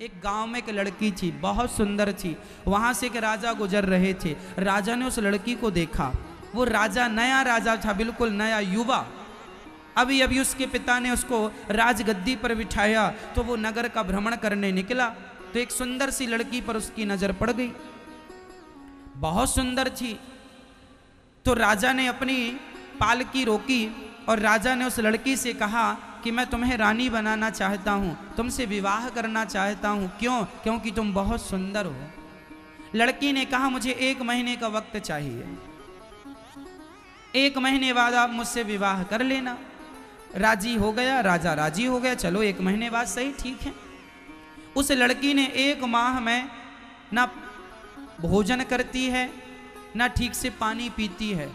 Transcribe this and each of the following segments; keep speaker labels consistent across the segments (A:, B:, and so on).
A: एक गाँव में एक लड़की थी, बहुत सुंदर थी। वहाँ से एक राजा गुजर रहे थे। राजा ने उस लड़की को देखा। वो राजा, नया राजा था, बिल्कुल नया युवा। अभी अभी उसके पिता ने उसको राजगद्दी पर बिठाया तो वो नगर का भ्रमण करने निकला। तो एक सुंदर सी लड़की पर उसकी नज़र पड़ गई। बहुत सुंदर थी। तो राजा ने अपनी पालकी रोकी और राजा ने उस लड़की से कहा कि मैं तुम्हें रानी बनाना चाहता हूँ, तुमसे विवाह करना चाहता हूँ। क्यों? क्योंकि तुम बहुत सुंदर हो। लड़की ने कहा, मुझे एक महीने का वक्त चाहिए। एक महीने बाद आप मुझसे विवाह कर लेना। राज़ी हो गया, राजा राज़ी हो गया, चलो एक महीने बाद सही, ठीक है। उस लड़की ने एक माह में ना भोजन करती है, ना ठीक से पानी पीती है।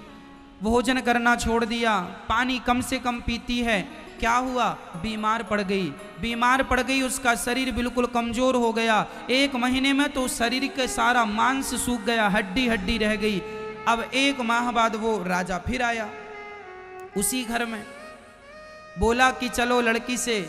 A: भोजन करना छोड़ दिया, पानी कम से कम पीती है। क्या हुआ? बीमार पड़ गई। बीमार पड़ गई, उसका शरीर बिल्कुल कमज़ोर हो गया। एक महीने में तो शरीर के सारा मांस सूख गया, हड्डी हड्डी रह गई। अब एक माह बाद वो राजा फिर आया उसी घर में। बोला कि चलो लड़की से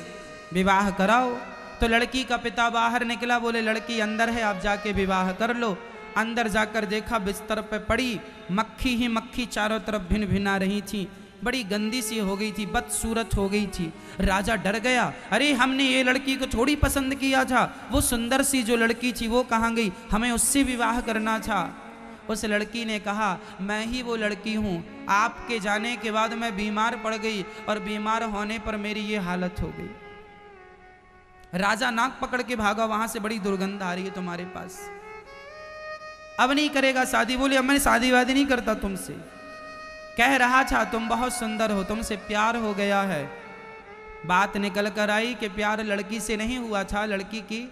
A: विवाह कराओ। तो लड़की का पिता बाहर निकला, बोले, लड़की, अंदर है, आप जाके विवाह कर लो। अंदर जाकर देखा बिस्तर पे पड़ी, मक्खी ही मक्खी चारों तरफ़ भिन भिना रही थी। बड़ी गंदी सी हो गई थी, बदसूरत हो गई थी। राजा डर गया। अरे, हमने ये लड़की को थोड़ी पसंद किया था। वो सुंदर सी जो लड़की थी, वो कहाँ गई? हमें उससे विवाह करना था। उस लड़की ने कहा, मैं ही वो लड़की हूँ। आपके जाने के बाद मैं बीमार पड़ गई और बीमार होने पर मेरी ये हालत हो गई। राजा नाक पकड़ के भागा, वहाँ से बड़ी दुर्गंध आ रही है तुम्हारे पास। अब नहीं करेगा शादी। बोली, अब मैं शादी वादी नहीं करता तुमसे। कह रहा था, तुम बहुत सुंदर हो, तुमसे प्यार हो गया है। बात निकल कर आई कि प्यार लड़की से नहीं हुआ था, लड़की की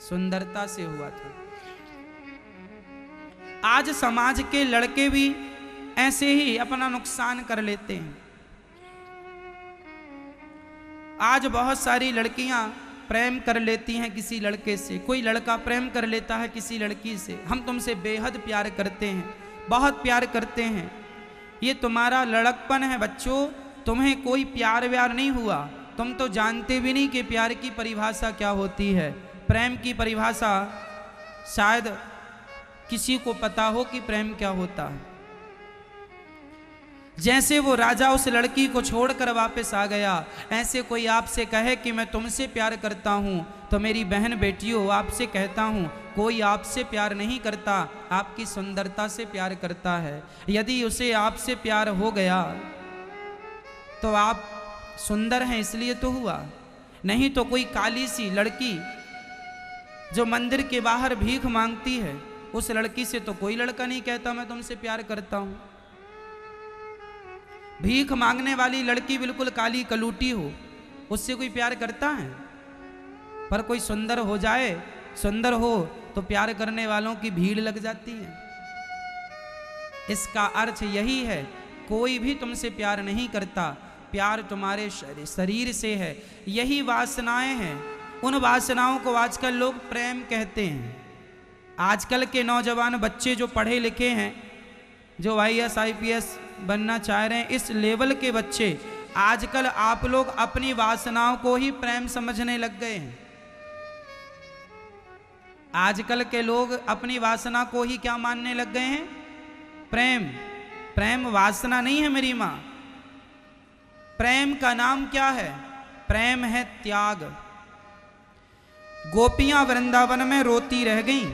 A: सुंदरता से हुआ था। आज समाज के लड़के भी ऐसे ही अपना नुकसान कर लेते हैं। आज बहुत सारी लड़कियाँ प्रेम कर लेती हैं किसी लड़के से। कोई लड़का प्रेम कर लेता है किसी लड़की से। हम तुमसे बेहद प्यार करते हैं, बहुत प्यार करते हैं। ये तुम्हारा लड़कपन है बच्चों, तुम्हें कोई प्यार व्यार नहीं हुआ। तुम तो जानते भी नहीं कि प्यार की परिभाषा क्या होती है। प्रेम की परिभाषा, शायद किसी को पता हो कि प्रेम क्या होता है। जैसे वो राजा उस लड़की को छोड़कर वापस आ गया, ऐसे कोई आपसे कहे कि मैं तुमसे प्यार करता हूँ तो मेरी बहन बेटियों, आपसे कहता हूँ कोई आपसे प्यार नहीं करता, आपकी सुंदरता से प्यार करता है। यदि उसे आपसे प्यार हो गया तो आप सुंदर हैं, इसलिए तो हुआ। नहीं तो कोई काली सी लड़की जो मंदिर के बाहर भीख मांगती है, उस लड़की से तो कोई लड़का नहीं कहता, मैं तुमसे प्यार करता हूँ। भीख मांगने वाली लड़की बिल्कुल काली कलूटी हो, उससे कोई प्यार करता है? पर कोई सुंदर हो जाए, सुंदर हो तो प्यार करने वालों की भीड़ लग जाती है। इसका अर्थ यही है, कोई भी तुमसे प्यार नहीं करता, प्यार तुम्हारे शरीर से है। यही वासनाएँ हैं। उन वासनाओं को आजकल लोग प्रेम कहते हैं। आजकल के नौजवान बच्चे जो पढ़े लिखे हैं, जो I S, I P S बनना चाह रहे हैं, इस लेवल के बच्चे, आजकल आप लोग अपनी वासनाओं को ही प्रेम समझने लग गए हैं। आजकल के लोग अपनी वासना को ही क्या मानने लग गए हैं? प्रेम। प्रेम वासना नहीं है मेरी माँ। प्रेम का नाम क्या है? प्रेम है त्याग। गोपियाँ वृंदावन में रोती रह गईं।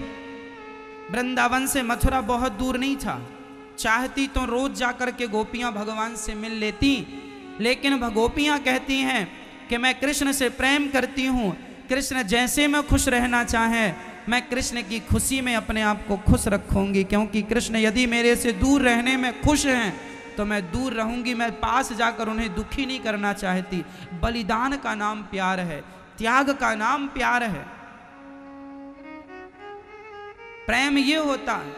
A: वृंदावन से मथुरा बहुत दूर नहीं था। चाहती तो रोज जाकर के गोपियाँ भगवान से मिल लेती। लेकिन गोपियाँ कहती हैं कि मैं कृष्ण से प्रेम करती हूँ। कृष्ण जैसे मैं खुश रहना चाहें मैं कृष्ण की खुशी में अपने आप को खुश रखूँगी, क्योंकि कृष्ण यदि मेरे से दूर रहने में खुश हैं तो मैं दूर रहूँगी, मैं पास जाकर उन्हें दुखी नहीं करना चाहती। बलिदान का नाम प्यार है, त्याग का नाम प्यार है। प्रेम ये होता है,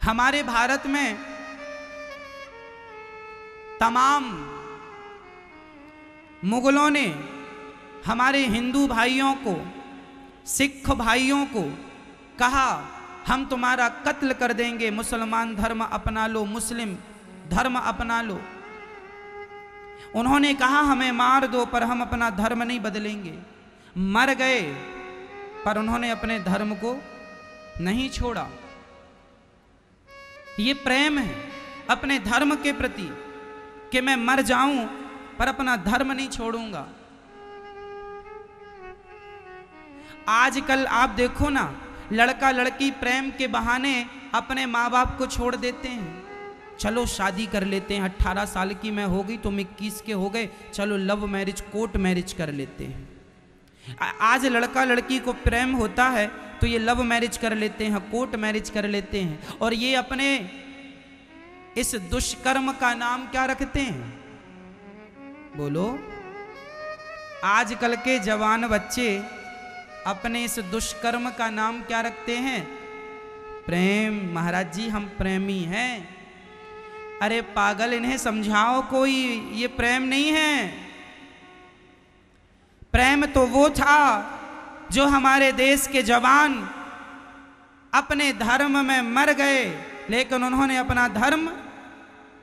A: हमारे भारत में तमाम मुगलों ने हमारे हिंदू भाइयों को, सिख भाइयों को कहा, हम तुम्हारा कत्ल कर देंगे, मुसलमान धर्म अपना लो, मुस्लिम धर्म अपना लो। उन्होंने कहा, हमें मार दो, पर हम अपना धर्म नहीं बदलेंगे। मर गए, पर उन्होंने अपने धर्म को नहीं छोड़ा। ये प्रेम है, अपने धर्म के प्रति। कि मैं मर जाऊँ, पर अपना धर्म नहीं छोड़ूँगा। आजकल आप देखो ना लड़का लड़की प्रेम के बहाने अपने माँ बाप को छोड़ देते हैं। चलो शादी कर लेते हैं, अट्ठारह साल की मैं हो गई, तुम इक्कीस के हो गए, चलो लव मैरिज कोर्ट मैरिज कर लेते हैं। आज लड़का लड़की को प्रेम होता है तो ये लव मैरिज कर लेते हैं कोर्ट मैरिज कर लेते हैं। और ये अपने इस दुष्कर्म का नाम क्या रखते हैं? बोलो। आजकल के जवान बच्चे अपने इस दुष्कर्म का नाम क्या रखते हैं? प्रेम, महाराज जी, हम प्रेमी हैं। अरे पागल, इन्हें समझाओ कोई, ये प्रेम नहीं है। प्रेम तो वो था जो हमारे देश के जवान अपने धर्म में मर गए, लेकिन उन्होंने अपना धर्म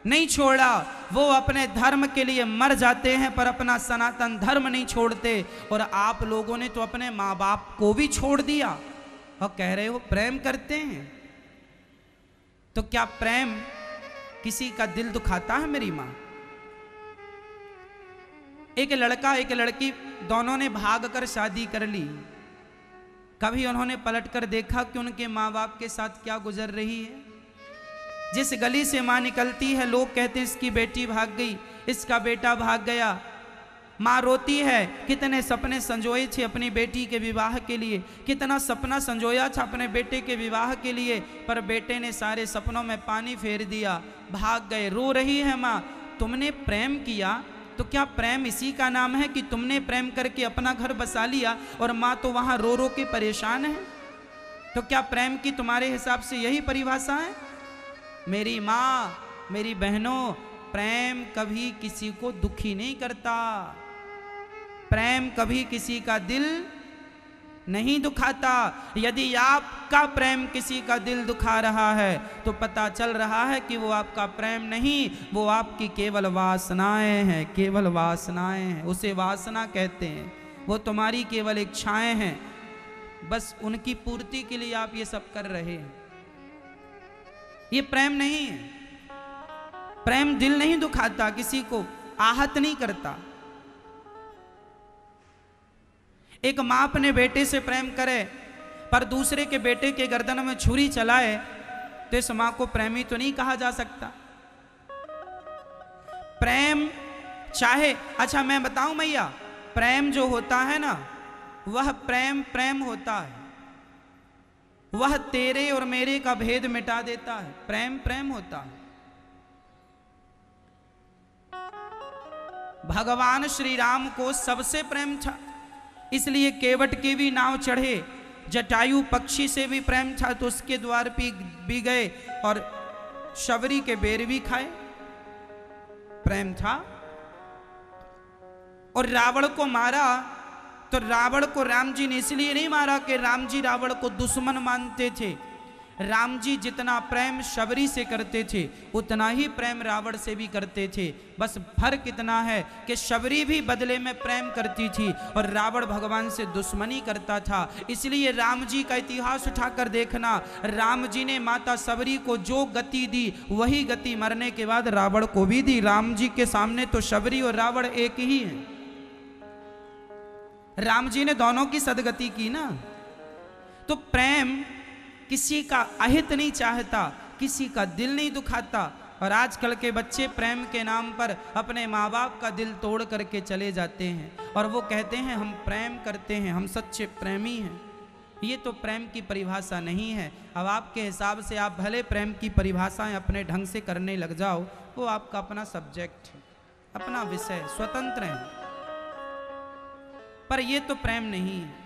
A: नहीं छोड़ा। वो अपने धर्म के लिए मर जाते हैं, पर अपना सनातन धर्म नहीं छोड़ते। और आप लोगों ने तो अपने माँ बाप को भी छोड़ दिया। और कह रहे हो, प्रेम करते हैं। तो क्या प्रेम किसी का दिल दुखाता है मेरी माँ? एक लड़का, एक लड़की दोनों ने भाग कर शादी कर ली। कभी उन्होंने पलट कर देखा कि उनके माँ बाप के साथ क्या गुजर रही है? जिस गली से माँ निकलती है, लोग कहते इसकी बेटी भाग गई, इसका बेटा भाग गया। माँ रोती है, कितने सपने संजोए थे अपनी बेटी के विवाह के लिए। कितना सपना संजोया था अपने बेटे के विवाह के लिए, पर बेटे ने सारे सपनों में पानी फेर दिया, भाग गए, रो रही है माँ, तुमने प्रेम किया? तो क्या प्रेम इसी का नाम है कि तुमने प्रेम करके अपना घर बसा लिया और माँ तो वहाँ रो रो के परेशान है? तो क्या प्रेम की तुम्हारे हिसाब से यही परिभाषा है? मेरी माँ, मेरी बहनों, प्रेम कभी किसी को दुखी नहीं करता। प्रेम कभी किसी का दिल नहीं दुखाता। यदि आपका प्रेम किसी का दिल दुखा रहा है तो पता चल रहा है कि वो आपका प्रेम नहीं, वो आपकी केवल वासनाएँ हैं, केवल वासनाएँ हैं। उसे वासना कहते हैं। वो तुम्हारी केवल इच्छाएँ हैं। बस उनकी पूर्ति के लिए आप ये सब कर रहे हैं। ये प्रेम नहीं है। प्रेम दिल नहीं दुखाता, किसी को आहत नहीं करता। एक माँ अपने बेटे से प्रेम करे, पर दूसरे के बेटे के गर्दन में छुरी चलाए तो इस माँ को प्रेमी तो नहीं कहा जा सकता। प्रेम चाहे अच्छा मैं बताऊँ मैया प्रेम जो होता है ना, वह प्रेम प्रेम होता है। वह तेरे और मेरे का भेद मिटा देता है। प्रेम प्रेम होता है। भगवान श्री राम को सबसे प्रेम था इसलिए केवट के भी नाव चढ़े। जटायु पक्षी से भी प्रेम था तो उसके द्वार भी, भी गए और शबरी के बेर भी खाए। प्रेम था। और रावण को मारा तो रावण को राम जी ने इसलिए नहीं मारा कि राम जी रावण को दुश्मन मानते थे। राम जी जितना प्रेम शबरी से करते थे, उतना ही प्रेम रावण से भी करते थे। बस फ़र्क इतना है कि शबरी भी बदले में प्रेम करती थी और रावण भगवान से दुश्मनी करता था। इसलिए राम जी का इतिहास उठाकर देखना राम जी ने माता शबरी को जो गति दी, वही गति मरने के बाद रावण को भी दी। राम जी के सामने तो शबरी और रावण एक ही है। राम जी ने दोनों की सदगति की ना। तो प्रेम किसी का अहित नहीं चाहता, किसी का दिल नहीं दुखाता, और आजकल के बच्चे प्रेम के नाम पर अपने माँ बाप का दिल तोड़ करके चले जाते हैं, और वो कहते हैं, हम प्रेम करते हैं, हम सच्चे प्रेमी हैं। ये तो प्रेम की परिभाषा नहीं है। अब आपके हिसाब से आप भले प्रेम की परिभाषाएँ अपने ढंग से करने लग जाओ, वो आपका अपना सब्जेक्ट है, अपना विषय स्वतंत्र है। पर ये तो प्रेम नहीं है।